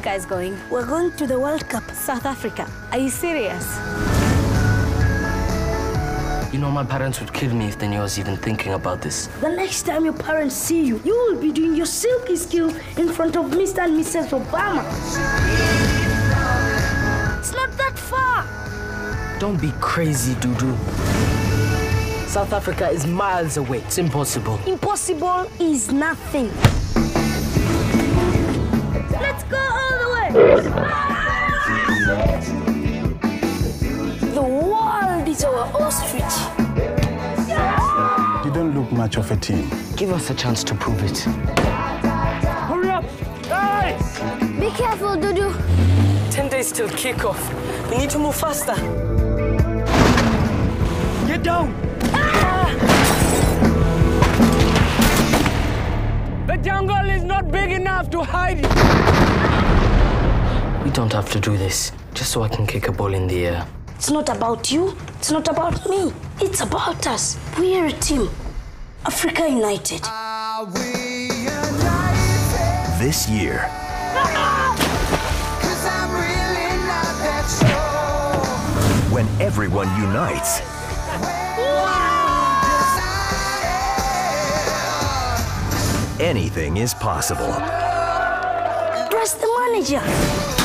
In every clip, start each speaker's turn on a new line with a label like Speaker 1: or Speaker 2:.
Speaker 1: guys going?
Speaker 2: We're going to the World Cup.
Speaker 1: South Africa. Are you serious?
Speaker 3: You know, my parents would kill me if they knew I was even thinking about this.
Speaker 2: The next time your parents see you, you will be doing your silky skill in front of Mr. and Mrs. Obama. It's not that far.
Speaker 3: Don't be crazy, Dudu. South Africa is miles away. It's impossible.
Speaker 2: Impossible is nothing. The world is our ostrich.
Speaker 4: You don't look much of a team.
Speaker 3: Give us a chance to prove it.
Speaker 5: Hurry up! Guys!
Speaker 2: Be careful, Dudu.
Speaker 3: Ten days till kickoff. We need to move faster.
Speaker 5: Get down! Ah! The jungle is not big enough to hide you.
Speaker 3: We don't have to do this just so I can kick a ball in the air.
Speaker 2: It's not about you. It's not about me. It's about us. We're a team. Africa United.
Speaker 6: This year, when everyone unites, anything is possible.
Speaker 2: Trust the manager.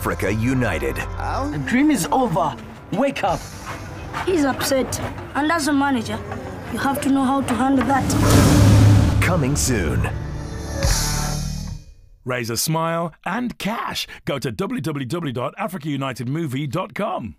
Speaker 6: Africa United.
Speaker 3: The dream is over. Wake up.
Speaker 2: He's upset. And as a manager, you have to know how to handle that.
Speaker 6: Coming soon.
Speaker 7: Raise a smile and cash. Go to www.africaunitedmovie.com.